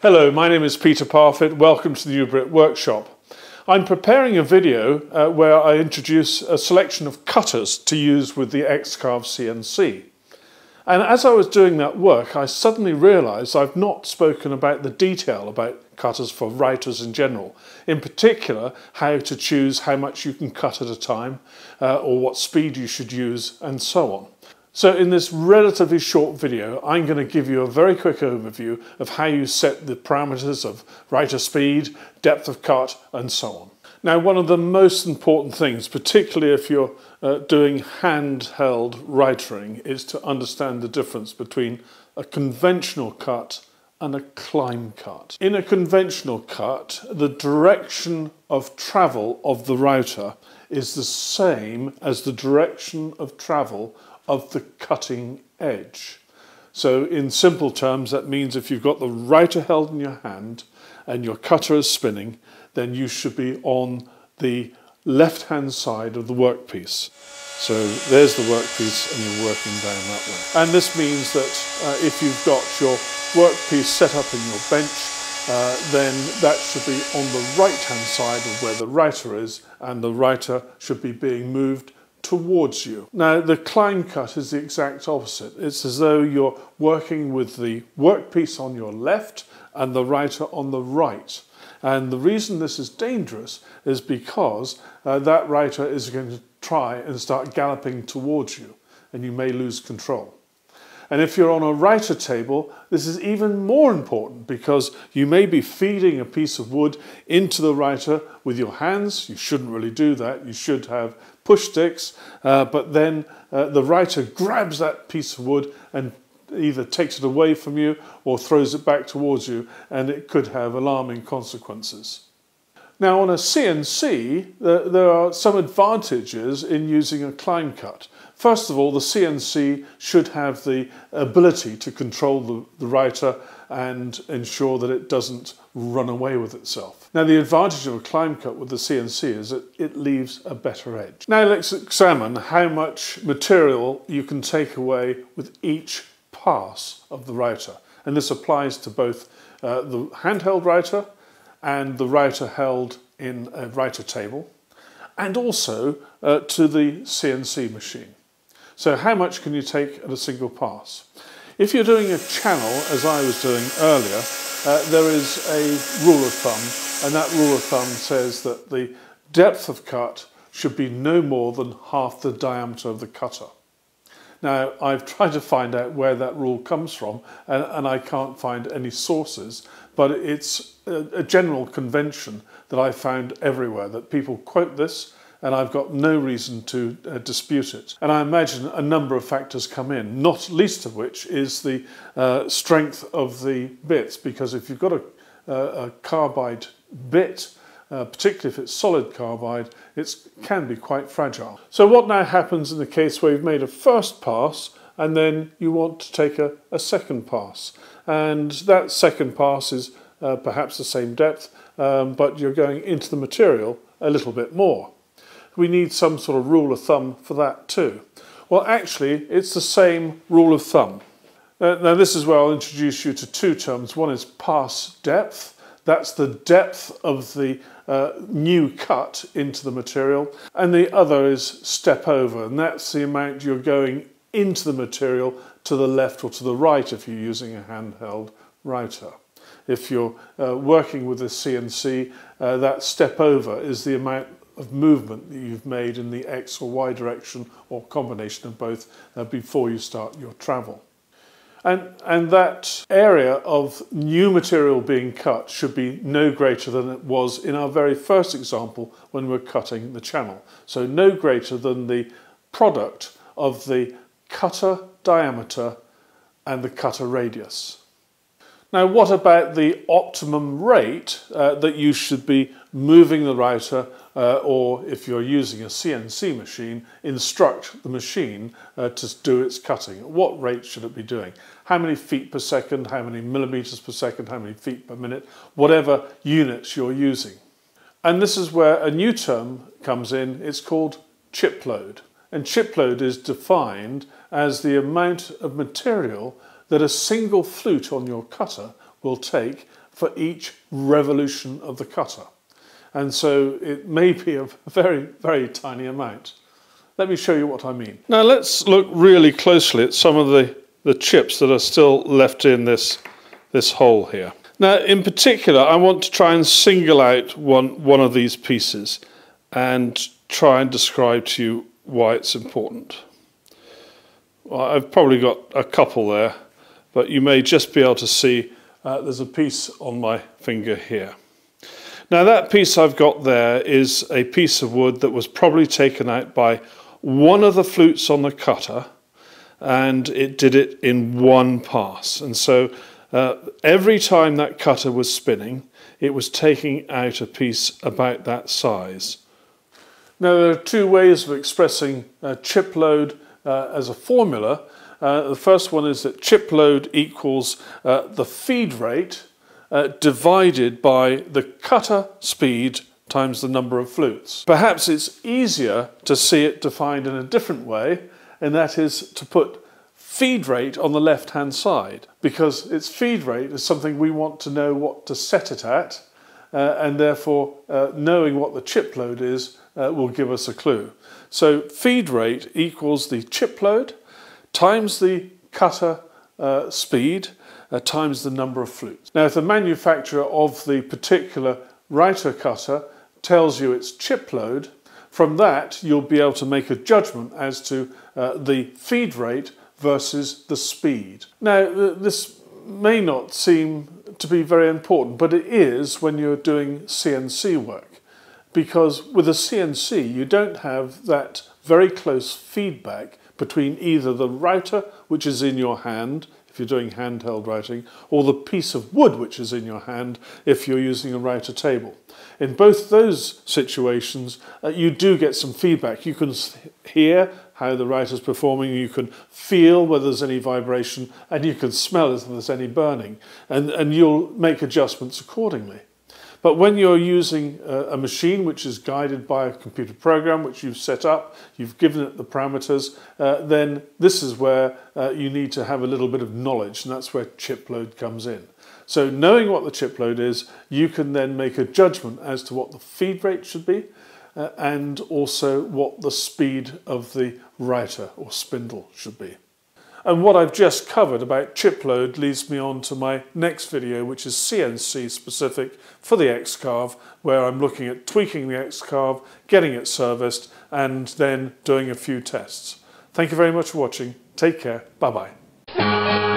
Hello, my name is Peter Parfitt. Welcome to the New Brit Workshop. I'm preparing a video uh, where I introduce a selection of cutters to use with the X-Carve CNC. And as I was doing that work, I suddenly realised I've not spoken about the detail about cutters for routers in general. In particular, how to choose how much you can cut at a time, uh, or what speed you should use, and so on. So in this relatively short video, I'm going to give you a very quick overview of how you set the parameters of router speed, depth of cut, and so on. Now, one of the most important things, particularly if you're uh, doing handheld routering, is to understand the difference between a conventional cut and a climb cut. In a conventional cut, the direction of travel of the router is the same as the direction of travel of the cutting edge. So in simple terms, that means if you've got the router held in your hand and your cutter is spinning, then you should be on the left-hand side of the workpiece. So there's the workpiece and you're working down that way. And this means that uh, if you've got your workpiece set up in your bench, uh, then that should be on the right-hand side of where the router is and the router should be being moved towards you. Now the climb cut is the exact opposite. It's as though you're working with the workpiece on your left and the router on the right. And the reason this is dangerous is because uh, that router is going to try and start galloping towards you and you may lose control. And if you're on a router table, this is even more important because you may be feeding a piece of wood into the router with your hands. You shouldn't really do that. You should have push sticks, uh, but then uh, the router grabs that piece of wood and either takes it away from you or throws it back towards you, and it could have alarming consequences. Now on a CNC, there are some advantages in using a climb cut. First of all, the CNC should have the ability to control the, the router and ensure that it doesn't run away with itself. Now the advantage of a climb cut with the CNC is that it leaves a better edge. Now let's examine how much material you can take away with each pass of the router. And this applies to both uh, the handheld router and the router held in a router table, and also uh, to the CNC machine. So how much can you take at a single pass? If you're doing a channel, as I was doing earlier, uh, there is a rule of thumb, and that rule of thumb says that the depth of cut should be no more than half the diameter of the cutter. Now, I've tried to find out where that rule comes from, and, and I can't find any sources, but it's a, a general convention that I found everywhere, that people quote this, and I've got no reason to uh, dispute it. And I imagine a number of factors come in, not least of which is the uh, strength of the bits, because if you've got a, a carbide bit, uh, particularly if it's solid carbide, it can be quite fragile. So what now happens in the case where you've made a first pass and then you want to take a, a second pass? And that second pass is uh, perhaps the same depth, um, but you're going into the material a little bit more. We need some sort of rule of thumb for that too. Well, actually, it's the same rule of thumb. Uh, now, this is where I'll introduce you to two terms. One is pass depth. That's the depth of the uh, new cut into the material. And the other is step over, and that's the amount you're going into the material to the left or to the right if you're using a handheld router. If you're uh, working with a CNC, uh, that step over is the amount of movement that you've made in the X or Y direction or combination of both uh, before you start your travel. And, and that area of new material being cut should be no greater than it was in our very first example when we we're cutting the channel. So no greater than the product of the cutter diameter and the cutter radius. Now what about the optimum rate uh, that you should be moving the router uh, or if you're using a CNC machine, instruct the machine uh, to do its cutting. At what rate should it be doing? How many feet per second, how many millimeters per second, how many feet per minute, whatever units you're using. And this is where a new term comes in, it's called chip load. And chip load is defined as the amount of material that a single flute on your cutter will take for each revolution of the cutter. And so it may be a very, very tiny amount. Let me show you what I mean. Now let's look really closely at some of the, the chips that are still left in this, this hole here. Now in particular, I want to try and single out one, one of these pieces and try and describe to you why it's important. Well, I've probably got a couple there, but you may just be able to see uh, there's a piece on my finger here. Now that piece I've got there is a piece of wood that was probably taken out by one of the flutes on the cutter and it did it in one pass. And so uh, every time that cutter was spinning, it was taking out a piece about that size. Now there are two ways of expressing uh, chip load uh, as a formula. Uh, the first one is that chip load equals uh, the feed rate uh, divided by the cutter speed times the number of flutes. Perhaps it's easier to see it defined in a different way, and that is to put feed rate on the left hand side because its feed rate is something we want to know what to set it at uh, and therefore uh, knowing what the chip load is uh, will give us a clue. So feed rate equals the chip load times the cutter uh, speed uh, times the number of flutes. Now if the manufacturer of the particular router cutter tells you its chip load, from that you'll be able to make a judgment as to uh, the feed rate versus the speed. Now this may not seem to be very important, but it is when you're doing CNC work because with a CNC you don't have that very close feedback between either the router which is in your hand if you're doing handheld routing or the piece of wood which is in your hand if you're using a router table. In both those situations uh, you do get some feedback. You can hear how the router's performing, you can feel whether there's any vibration and you can smell if there's any burning and, and you'll make adjustments accordingly. But when you're using a, machine which is guided by a computer program which you've set up, you've given it the parameters, uh, then this is where uh, you need to have a little bit of knowledge and that's where chip load comes in. So knowing what the chip load is, you can then make a judgment as to what the feed rate should be uh, and also what the speed of the router or spindle should be. And what I've just covered about chip load leads me on to my next video, which is CNC specific for the X-Carve, where I'm looking at tweaking the X-Carve, getting it serviced, and then doing a few tests. Thank you very much for watching. Take care. Bye-bye.